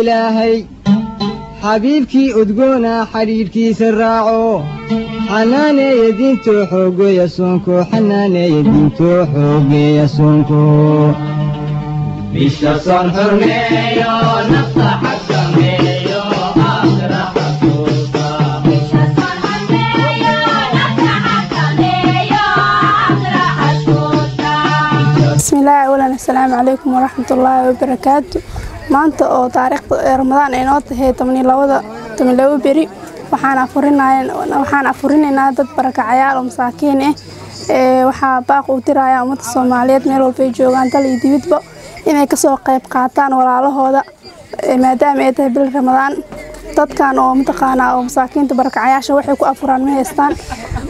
إلهي. حبيبك أدقونا حريرك سراعو. حنان يدين توحوق يا سونكو حنان يدين توحوق يا سونكو مش حرمي بسم الله أولا السلام عليكم ورحمة الله وبركاته. Maanta oo taariikhda ramadaan ay noo tahay tobanilabada tobanlabo beri waxaan afurinayn- waxaan afurinaynaa dad barakacayaal oo masaakiin ah waxaa baaq uu diraya ummadda soomaaliyeed meel walbay joogaan dal iyo dibidba inay ka soo qayb qaataan walaalahooda maadaama ay tahay bil ramadaan. Dadkan oo mataqaanaa oo masaakiinta barakacayaasha waxay ku afuraan ma haystaan?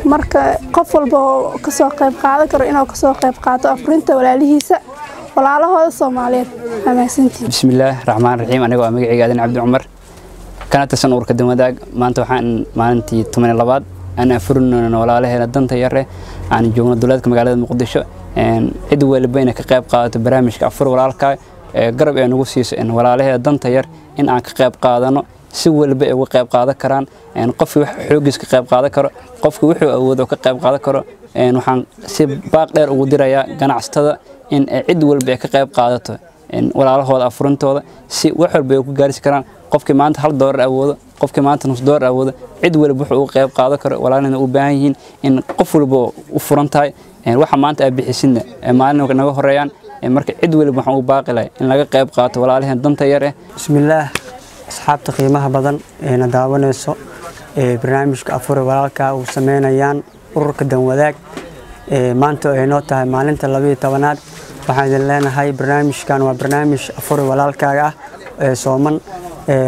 Marka qof walba oo ka soo qayb qaadan karo inuu ka soo qayb qaato afurinta walaalihiisa walaalahooda soomaaliyeed hamaasantiin bismillaah raxmaan raxiim anigoo ah magacayga aadan cabdi cumar. Kana tirsan uurka damwadaag maanta waxaan maalintii toban labaad. Aan afurinayno walaalaheena danta yare aan joogno duleedka magaalada muqdisho. Cid waliba inay ka qayb qaadato barnaamijka afur walaalkaa ee garab ee nagu siiso walaalaheeda danta yar in aan ka qayb qaadano si waliba ay uga qayb qaadan karaan. Qofkii wax xoogiis ka qayb qaadan karo qofkii wuxuu awoodo ka qayb qaadan karo. Waxaan si baaq dheer ugu dirayaa ganacsatada in ay cid walba ay ka qayb qaadato walaalahooda afurintooda si wax walba ay ku gaarsi karaan. Qofkii maanta hal doolar awoodo qofkii maanta nus doolar awoodo cid walba wuxuu uga qayb qaadan karo. Walaalina u baahan yihiin in qof walba u furan tahay Een, waxa maanta aad bixisidna ee maalin naga horeeyaan marka cid waliba waxaan u baaqi lahay in laga qayb qaato walaalaheen danta yar eh. Bismillaah asxaabta qiimaha badan eena daawanayso ee barnaamijka afure walaalka uu sameynayaan ururka danwadaag maanta ay noo tahay maalinta labayo tobanaad. Waxaan idin leenahay barnaamijkan waa barnaamij afure walaalkaaga ah ee sooman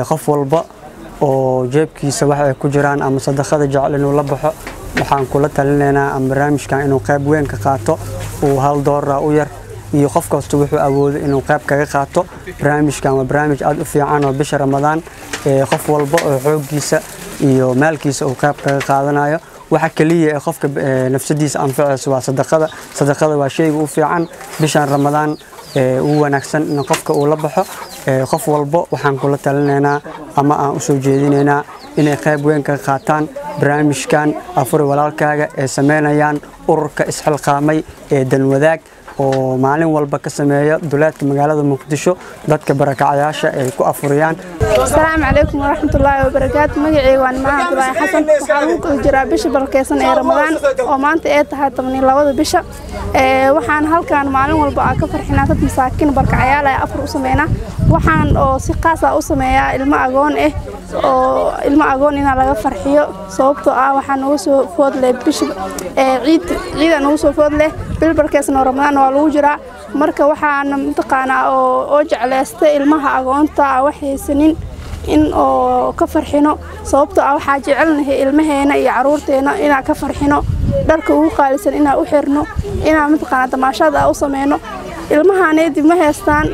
qof walba oo jeebkiisa wax ay ku jiraan ama sadaqada jecel inuu la baxo. Waxaan kula talinaynaa ama barnaamijkan inuu qayb weyn ka qaato uu hal doolara u yar iyo qof kasta wuxuu awoodo inuu qayb kaga qaato. Barnaamijkan waa barnaamij aad u fiican oo bisha ramadaan qof walba oo xooggiisa iyo maalkiisa uu qayb kaga qaadanayo waxa kaliya ee qofka nafsadiisa anfacayso waa sadaqada. Sadaqada waa shayga u fiican. Bishan ramadaan ugu wanaagsan in qofka uu la baxo. Qof walba waxaan kula talinaynaa ama aan u soo jeedinaynaa inay qayb weyn ka qaataan barnaamijkan afuri walaalkaaga ee sameynayaan ururka isxilqaamay ee danwadaag oo maalin walba ka sameeya duleedka magaalada muqdisho. Dadka barakacayaasha ay ku afuriyaan asalaamu calaykum waraxmatullaahi wabarakaatu magacayga waa nimaan cabdulaahi xasan. Waxaa lagu kala jiraa bisha balkeysan ee ramadaan oo maanta ay tahay tobaniyo labada bisha. Ee, waxaan halkan maalin walba aan ka farxinaa dad masaakiin barkacayaal ah afur u sameynaa. Waxaan oo si qaas ah u sameeyaa ilmo agoon ah oo ilmo agoon inaa laga farxiyo. Sababtoo ah waxaa nagu soo food leh bisha ee, ciid ciida nagu soo food leh bil barkeysn oo ramadaan waa lagu jiraa. Marka waxaana mataqaanaa oo jecleystay ilmaha agoonta ah wax haysanin in oo ka farxino. Sababtoo ah waxaa jecelnahay ilmaheena iyo caruurteena inaan ka farxino. Dharka ugu qaalisan inaan u xirno inaan mataqaanaa damaashaad u sameyno ilmahaanedi ma haystaan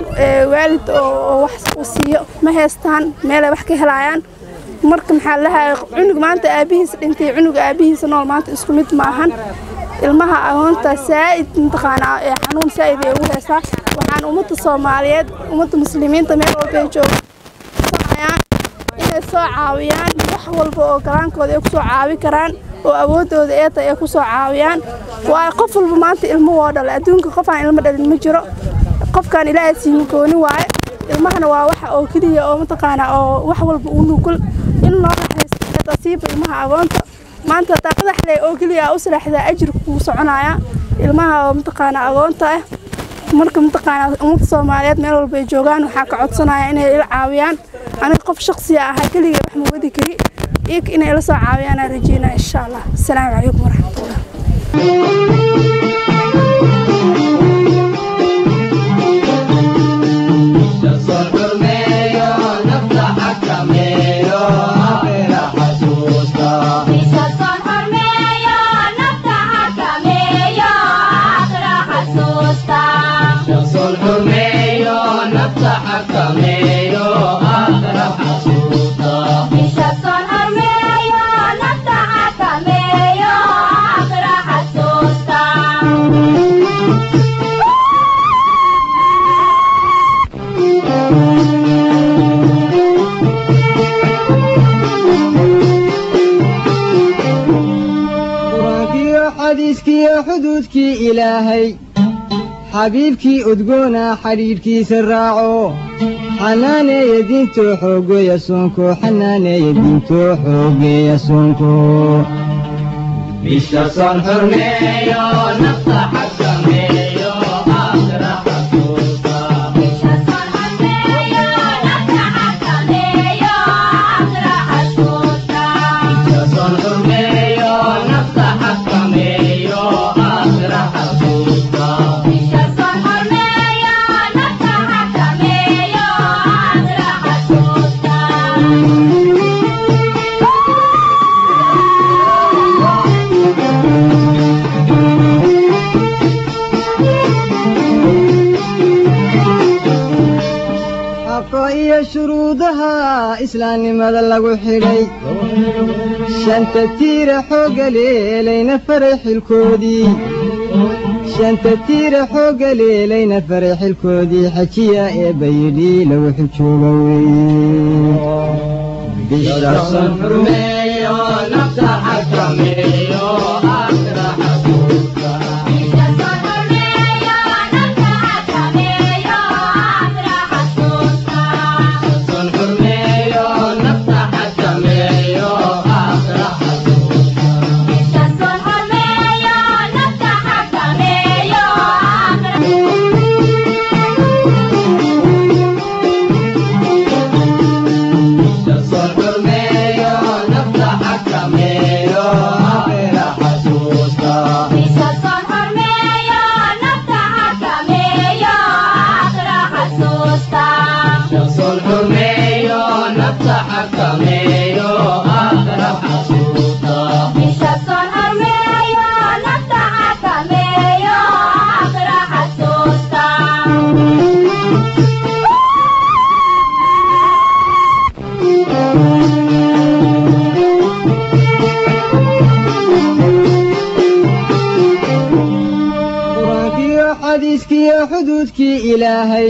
waalid oo wax u siiyo ma haystaan meelay wax ka helayaan. Marka maxaa lahaa cunug maanta aabihiis dhintay cunug aabihiisa nool maanta isku mid maahan ilmaha agoonta saa'id mataqaanaa xanuun saa'id ay ugu heystaa waxaan ummadda soomaaliyeed ummadda muslimiinta meel walbay jooga soo caawiyaan wax walba oo galaankooda ay ku caawi karaan oo awoodooda ee tahay ay ku caawiyaan. Waa qof walba maanta ilmo woo dhalay adduunka qof aan ilmo dhalin ma jiro. Qofkaan ilaahay siima gooni waaye ilmahana waa waxa oo keliya oo mataqaanaa oo wax walba u nugul. In loo raxaysto tasiiba ilmaha agoonta. Maanta hadaa qadaxle oo keliya u salaaxdaa ajirka kuu soconaya ilmaha oo mataqaanaa agoonta ah marka mataqaanaa ummadda soomaaliyeed meel walba ay joogaan waxaa ka codsanaya inay ila caawiyaan. Aniga qof shaqsiya ahaa keligay wax ma wadi kari iyaga inay ila soo caawiyaan aan rajeynaya insha allah. Asalaamu calaykum waraxmatullah ilaahay xabiibkii udgoona xadhiidhkiisa raaco xanaaneeya diintoo xoogeeya soonko xanaaneeya diintoo xoogeeya soonko bisha soon xurmeeyo nafta xakameeyo إسلام لماذا لغو حلي شان تتير حوغ ليلي نفرح الكودي. شان تتير حوغ ليلي نفرح الكودي. حكي يا إبيدي لو حكو لوي بشرح صنفر ميو نفتح حكمي xadiiskiyo xuduudkii ilaahay.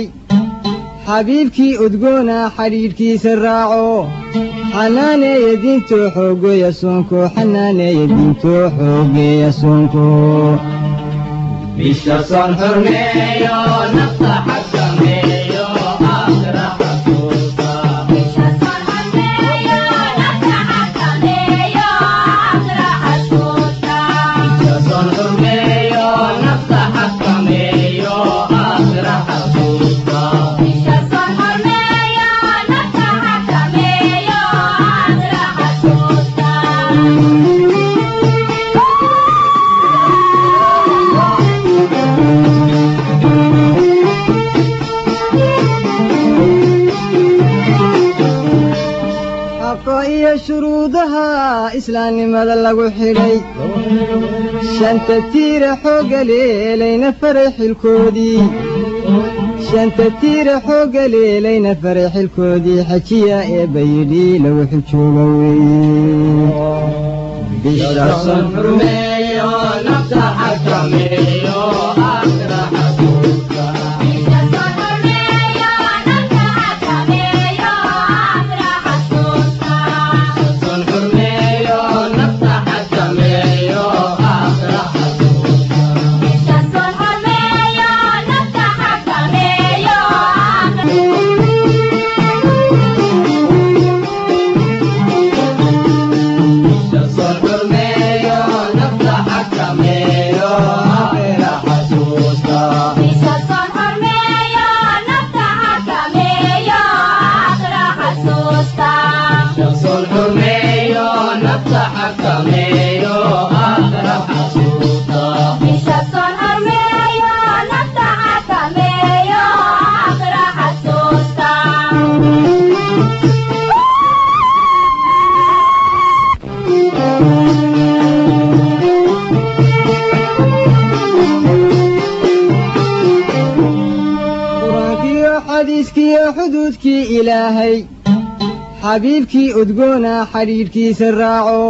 Xabiibkii udgoona xadhiidhkiisa raaco. Xanaaneeya diintoo xoogeeya soonko xanaaneeya diintoo xoogeeya soonko حقوقي شروطها إسلام مدلل وحري شنت تير حوق ليلين فرح الكودي. شنت تير حوق ليلين فرح الكودي. حكي يا بيدي لو حكومي بشر صنفر ميه نفسها xuduudkii ilaahay xabiibkii udgoona xadhiidhkiisa raaco.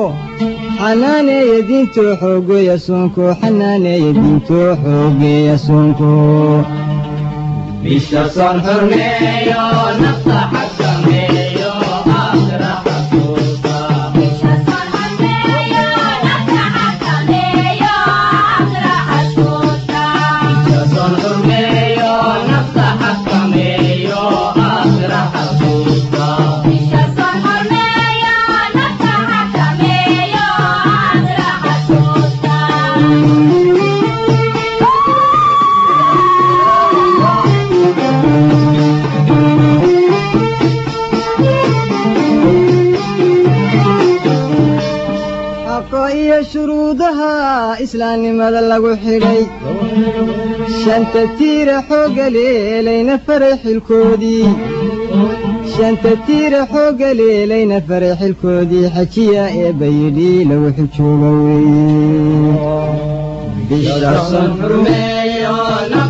Xanaaneeya diintoo xoogeeya soonko xanaaneeya diintoo xoogeeya soonko الإسلام ماذا لغو حيلي شانت تير حوغ ليلي نفرح الكودي. شانت تير حوغ ليلي نفرح الكودي. حكي يا إبيلي لو حكو بوي بشرا صنفر ميانا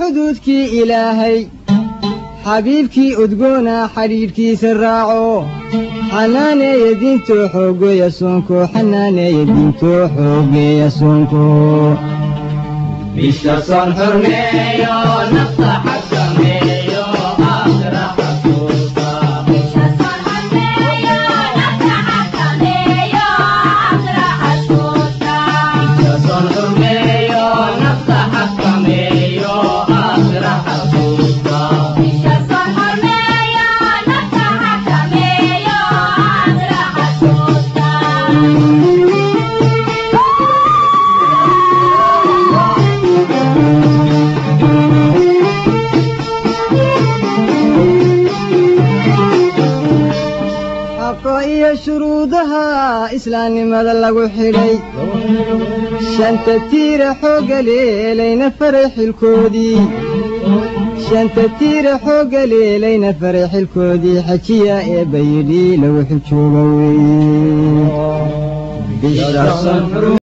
xuduudkii ilaahay xabiibkii udgoona xidhiidhkiisa raaco xanaaneeya diintoo xoogeeya soonko xanaaneeya diintoo xoogeeya soonko Bisha son xurmeeyo nafta xakameeyo islaamnimada lagu xidhay shanta tiira xoogga leelayna faray xilkoodii shanta tiira xoogga leelayna faray xilkoodii xajiya ee bayidhi lagu xijooga Bisha son xurmeeyo